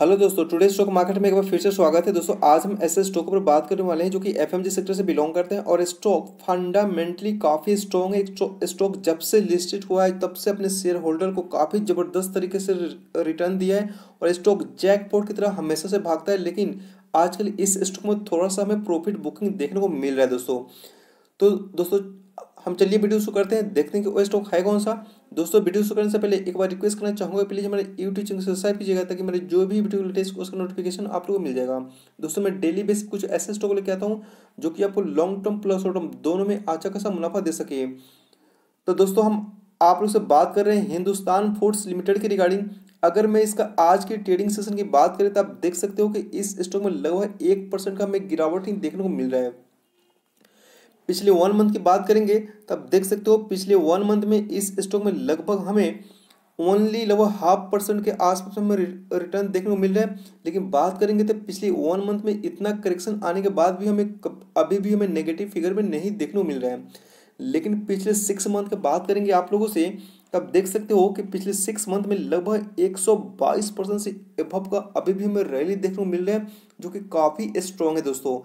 Hello दोस्तों today stock market में एक बार फिर से स्वागत है। दोस्तों, आज हम ऐसे स्टॉक पर बात करने वाले हैं जो कि एफएमजी सेक्टर से बिलोंग करते हैं और स्टॉक फंडामेंटली काफ़ी स्ट्रॉन्ग है। स्टॉक जब से लिस्टेड हुआ है, तब से अपने शेयर होल्डर को काफ़ी ज़बरदस्त तरीके से रिटर्न दिया है और स्टॉक जैकपॉट की तरह हमेशा से भागता है, लेकिन आजकल इस स्टॉक में थोड़ा सा हमें प्रॉफिट बुकिंग देखने को मिल रहा है दोस्तों। तो दोस्तों, हम चलिए वीडियो शुरू करते हैं। देखते हैं कि वो स्टॉक है कौन सा। दोस्तों, वीडियो शुरू करने से पहले एक बार रिक्वेस्ट करना चाहूँगा प्लीज़ हमारे यूट्यूब चैनल सब्सक्राइब कीजिएगा ताकि मेरे जो भी वीडियो लेटेस्ट उसका नोटिफिकेशन आप लोगों को मिल जाएगा। दोस्तों, मैं डेली बेस कुछ ऐसे स्टॉक लेके आता हूँ जो कि आपको long term plus short term दोनों में अच्छा खासा मुनाफा दे सके। तो दोस्तों, हम आप लोग से बात कर रहे हैं हिंदुस्तान फूड्स लिमिटेड की रिगार्डिंग अगर मैं इसका आज के ट्रेडिंग सेशन की बात करें तो आप देख सकते हो कि इस स्टॉक में लगभग एक परसेंट का हमें गिरावट ही देखने को मिल रहा है। पिछले वन मंथ की बात करेंगे, तब देख सकते हो पिछले वन मंथ में इस स्टॉक में लगभग हमें ओनली लगभग हाफ़ परसेंट के आसपास हमें रिटर्न देखने को मिल रहा है। लेकिन बात करेंगे तो पिछले वन मंथ में इतना करेक्शन आने के बाद भी हमें अभी भी हमें नेगेटिव फिगर में नहीं देखने को मिल रहा है। लेकिन पिछले सिक्स मंथ की बात करेंगे आप लोगों से, तब देख सकते हो कि पिछले सिक्स मंथ में लगभग 122 परसेंट से एभव का अभी भी हमें रैली देखने को मिल रहा है, जो कि काफ़ी स्ट्रॉन्ग है दोस्तों।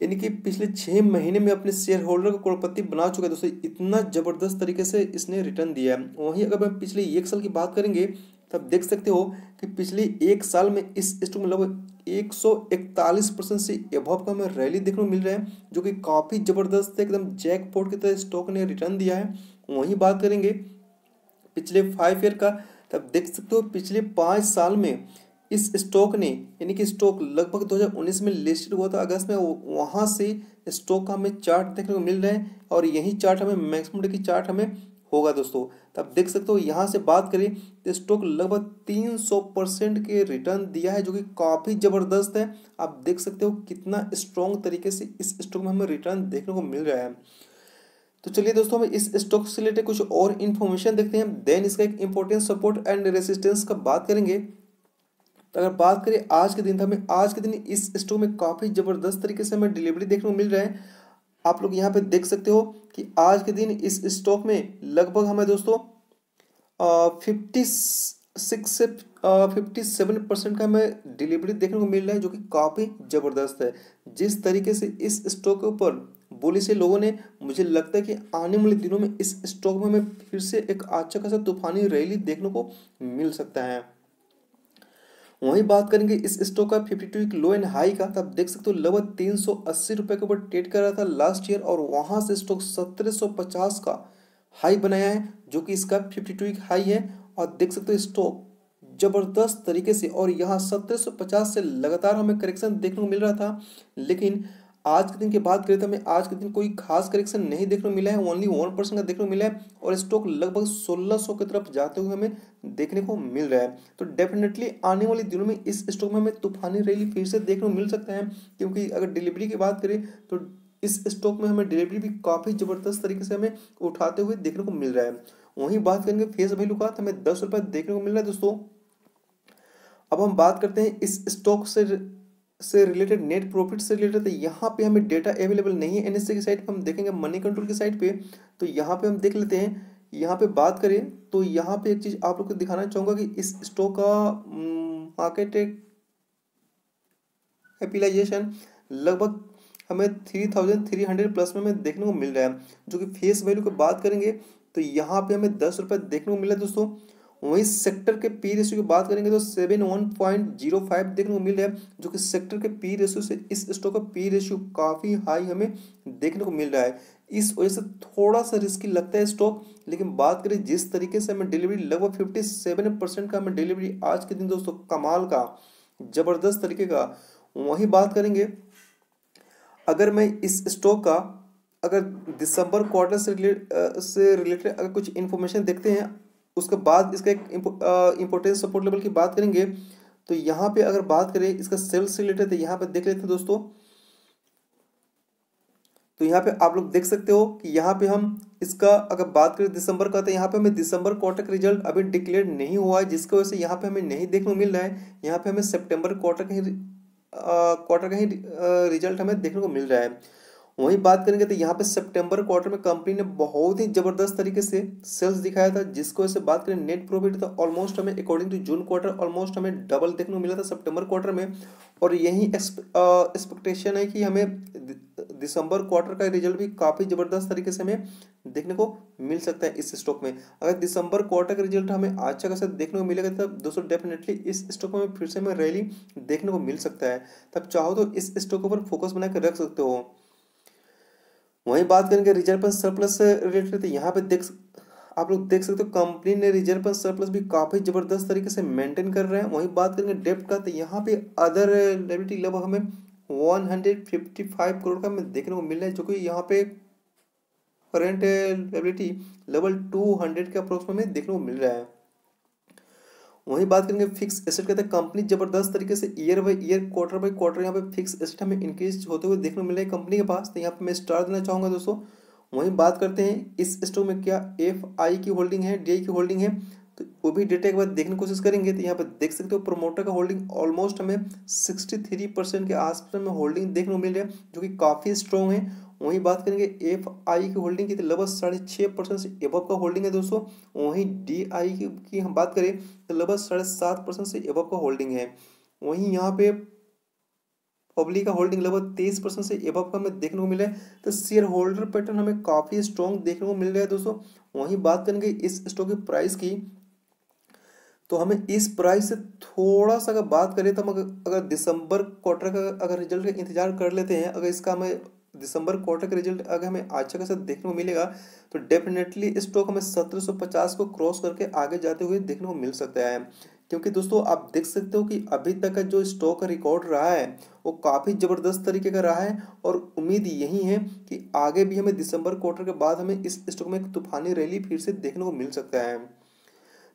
यानी कि पिछले छः महीने में अपने शेयर होल्डर को करोड़पति बना चुका है। दोस्तों, इतना ज़बरदस्त तरीके से इसने रिटर्न दिया है। वहीं अगर मैं पिछले एक साल की बात करेंगे, तब देख सकते हो कि पिछले एक साल में इस स्टॉक में लगभग एक सौ इकतालीस परसेंट से एभव का हमें रैली देखने को मिल रहा है, जो कि काफ़ी ज़बरदस्त है। एकदम जैकपॉट की तरह स्टॉक ने रिटर्न दिया है। वहीं बात करेंगे पिछले फाइव ईयर का, तब देख सकते हो पिछले पाँच साल में इस स्टॉक ने, यानी कि स्टॉक लगभग 2019 में लिस्टेड हुआ था अगस्त में वहाँ से स्टॉक का हमें चार्ट देखने को मिल रहा है और यही चार्ट हमें मैक्सिमम की चार्ट हमें होगा दोस्तों। तब देख सकते हो, यहाँ से बात करें तो स्टॉक लगभग तीन सौ परसेंट के रिटर्न दिया है, जो कि काफ़ी ज़बरदस्त है। आप देख सकते हो कितना स्ट्रॉन्ग तरीके से इस स्टॉक में हमें रिटर्न देखने को मिल रहा है। तो चलिए दोस्तों, हम इस स्टॉक से रिलेटेड कुछ और इन्फॉर्मेशन देखते हैं। देन इसका एक इम्पोर्टेंट सपोर्ट एंड रेसिस्टेंस का बात करेंगे। तो अगर बात करें आज के दिन तो हमें आज के दिन इस स्टॉक में काफ़ी ज़बरदस्त तरीके से हमें डिलीवरी देखने को मिल रहा है। आप लोग यहाँ पे देख सकते हो कि आज के दिन इस स्टॉक में लगभग हमें दोस्तों फिफ्टी सिक्स से फिफ्टी सेवन परसेंट का हमें डिलीवरी देखने को मिल रहा है, जो कि काफ़ी ज़बरदस्त है। जिस तरीके से इस स्टॉक के ऊपर बोली से लोगों ने, मुझे लगता है कि आने वाले दिनों में इस स्टॉक में हमें फिर से एक अच्छा खासा तूफानी रैली देखने को मिल सकता है। वहीं बात करेंगे इस स्टॉक का फिफ्टी टू एक लो एंड हाई का। तब देख सकते हो, लगभग तीन सौ अस्सी रुपये के ऊपर ट्रेड कर रहा था लास्ट ईयर और वहाँ से स्टॉक सत्रह सौ पचास का हाई बनाया है, जो कि इसका फिफ्टी टू एक हाई है। और देख सकते हो स्टॉक ज़बरदस्त तरीके से और यहाँ सत्रह सौ पचास से लगातार हमें करेक्शन देखने को मिल रहा था, लेकिन आज के दिन की बात करें तो हमें आज के दिन कोई खास करेक्शन नहीं देखने को मिला है। ओनली वन परसेंट का देखने को मिला है और स्टॉक लगभग सोलह सौ की तरफ़ जाते हुए हमें देखने को मिल रहा है। तो डेफिनेटली आने वाले दिनों में इस स्टॉक में हमें तूफानी रैली फिर से देखने को मिल सकता है, क्योंकि अगर डिलीवरी की बात करें तो इस स्टॉक में हमें डिलीवरी भी काफ़ी ज़बरदस्त तरीके से हमें उठाते हुए देखने को मिल रहा है। वहीं बात करेंगे फेस वैल्यू का तो हमें दस रुपये देखने को मिल रहा है दोस्तों। अब हम बात करते हैं इस स्टॉक से से रिलेटेड नेट प्रॉफिट से रिलेटेड तो यहाँ पे हमें डेटा अवेलेबल नहीं है एनएससी की साइड पे, हम देखेंगे मनी कंट्रोल की साइड पे तो यहाँ पे हम देख लेते हैं, यहाँ पे बात करें तो यहाँ पे एक चीज़ आप लोग को दिखाना चाहूँगा कि इस स्टॉक का मार्केट कैपिटलाइजेशन लगभग हमें three thousand three hundred plus में हमें देखने को मिल रहा है। जो कि फेस वैल्यू की बात करेंगे तो यहाँ पे हमें दस रुपये देखने को मिला दोस्तों। वहीं सेक्टर के पी रेशियो की बात करेंगे तो seven one point zero five देखने को मिल रहा है, जो कि सेक्टर के पी रेशियो से इस स्टॉक का पी रेशियो काफ़ी हाई हमें देखने को मिल रहा है। इस वजह से थोड़ा सा रिस्की लगता है स्टॉक लेकिन बात करें जिस तरीके से हमें डिलीवरी लगभग फिफ्टी सेवन परसेंट का हमें डिलीवरी आज के दिन दोस्तों कमाल का, ज़बरदस्त तरीके का, वहीं बात करेंगे, अगर मैं इस स्टॉक का, अगर दिसंबर क्वार्टर से रिलेट से रिलेटेड अगर कुछ इन्फॉर्मेशन देखते हैं उसके बाद इसका एक इम्पोर्टेंस सपोर्ट लेवल की बात करेंगे तो यहाँ पे अगर बात करें इसका सेल्स से रिलेटेड तो यहाँ पे देख लेते हैं दोस्तों। तो यहाँ पे आप लोग देख सकते हो कि यहाँ पे हम इसका अगर बात करें दिसंबर का तो यहाँ पे हमें दिसंबर क्वार्टर का रिज़ल्ट अभी डिक्लेयर नहीं हुआ है, जिसकी वजह से यहाँ पे हमें नहीं देखने को मिल रहा है। यहाँ पे हमें सितंबर क्वार्टर का ही क्वार्टर का ही रिज़ल्ट हमें देखने को मिल रहा है। वहीं बात करेंगे तो यहाँ पे सितंबर क्वार्टर में कंपनी ने बहुत ही ज़बरदस्त तरीके से सेल्स दिखाया था, जिसको वजह से बात करें नेट प्रॉफिट तो ऑलमोस्ट हमें according to June quarter almost हमें डबल देखने को मिला था सितंबर क्वार्टर में। और यही एक्सपेक्टेशन है कि हमें दिसंबर क्वार्टर का रिज़ल्ट भी काफ़ी ज़बरदस्त तरीके से हमें देखने को मिल सकता है इस स्टॉक में। अगर दिसंबर क्वार्टर का रिज़ल्ट हमें अच्छा खासा देखने को मिलेगा तब दोस्तों डेफिनेटली इस स्टॉक में फिर से हमें रैली देखने को मिल सकता है। तब चाहो तो इस स्टॉक पर फोकस बना कर रख सकते हो। वहीं बात करेंगे रिज़र्व पर सरप्लस रिलेटेड तो यहाँ पे देख आप लोग देख सकते हो कंपनी ने रिज़र्व सरप्लस भी काफ़ी ज़बरदस्त तरीके से मेंटेन कर रहे हैं। वहीं बात करेंगे डेप्ट का तो यहाँ पे अदर लाइबिलिटी लगभग हमें one hundred fifty five crore का हमें देखने को मिल रहा है, जो कि यहाँ पे current liability level two hundred के अप्रोक्स में देखने को मिल रहा है। वहीं बात करेंगे फिक्स एसेट कहते हैं कंपनी ज़बरदस्त तरीके से year by year quarter by quarter यहाँ पे फिक्स एसेट हमें इंक्रीज होते हुए देखने मिल कंपनी के पास। तो यहाँ पे मैं स्टार देना चाहूँगा दोस्तों। वहीं बात करते हैं, इस स्टॉक में क्या एफ़ आई की होल्डिंग है डी की होल्डिंग है? तो वो भी डेटा के बाद देखने की कोशिश करेंगे। तो यहाँ पर देख सकते हो प्रोमोटर का होल्डिंग ऑलमोस्ट हमें सिक्सटी थ्री परसेंट के आसपास में होल्डिंग देखने को मिल रहा है, जो कि काफ़ी स्ट्रॉन्ग है। वहीं बात करेंगे एफ़ आई की होल्डिंग की तो लगभग साढ़े छः परसेंट से एबव का होल्डिंग है दोस्तों। वहीं डी आई की हम बात करें तो लगभग साढ़े सात परसेंट से एबव का होल्डिंग है। वहीं यहाँ पे पब्लिक का होल्डिंग लगभग तेईस परसेंट से एबव का हमें देखने को मिला है। तो शेयर होल्डर पैटर्न हमें काफ़ी स्ट्रॉन्ग देखने को मिल रहा है दोस्तों। वहीं बात करेंगे इस स्टॉक की प्राइस की तो हमें इस प्राइस से थोड़ा सा अगर बात करें तो हम अगर दिसंबर क्वार्टर का अगर रिज़ल्ट का इंतज़ार कर लेते हैं, अगर इसका हमें दिसंबर क्वार्टर का रिज़ल्ट अगर हमें अच्छा खासा देखने को मिलेगा तो डेफिनेटली स्टॉक हमें सत्रह सौ पचास को क्रॉस करके आगे जाते हुए देखने को मिल सकता है। क्योंकि दोस्तों, आप देख सकते हो कि अभी तक का जो स्टॉक का रिकॉर्ड रहा है, वो काफ़ी ज़बरदस्त तरीके का रहा है और उम्मीद यही है कि आगे भी हमें दिसंबर क्वार्टर के बाद हमें इस स्टॉक में एक तूफानी रैली फिर से देखने को मिल सकता है।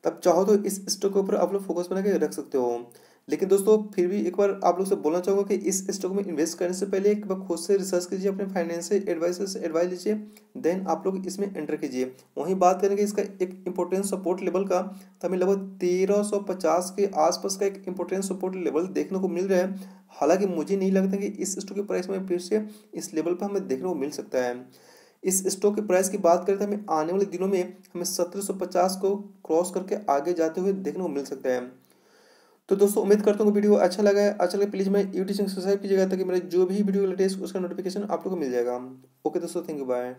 तब चाहो तो इस स्टॉक के ऊपर आप लोग फोकस बना के रख सकते हो। लेकिन दोस्तों, फिर भी एक बार आप लोग से बोलना चाहूँगा कि इस स्टॉक में इन्वेस्ट करने से पहले एक बार खुद से रिसर्च कीजिए, अपने फाइनेंशियल एडवाइजर से एडवाइस लीजिए देन आप लोग इसमें एंटर कीजिए। वहीं बात करेंगे इसका एक इंपॉर्टेंट सपोर्ट लेवल का तो हमें लगभग तेरह के आसपास का एक इंपॉर्टेंट सपोर्ट लेवल देखने को मिल रहा है। हालाँकि मुझे नहीं लगता कि इस स्टॉक की प्राइस में फिर से इस लेवल पर हमें देखने को मिल सकता है। इस स्टॉक के प्राइस की बात करें तो हमें आने वाले दिनों में हमें सत्रह सौ पचास को क्रॉस करके आगे जाते हुए देखने को मिल सकता है। तो दोस्तों, उम्मीद करता हूँ वीडियो अच्छा लगा है। अच्छा लगे प्लीज़ मेरे यूट्यूब चैनल सब्सक्राइब कीजिएगा ताकि मेरे जो भी वीडियो लेटेस्ट उसका नोटिफिकेशन आप लोग को मिल जाएगा। ओके दोस्तों थैंक यू बाय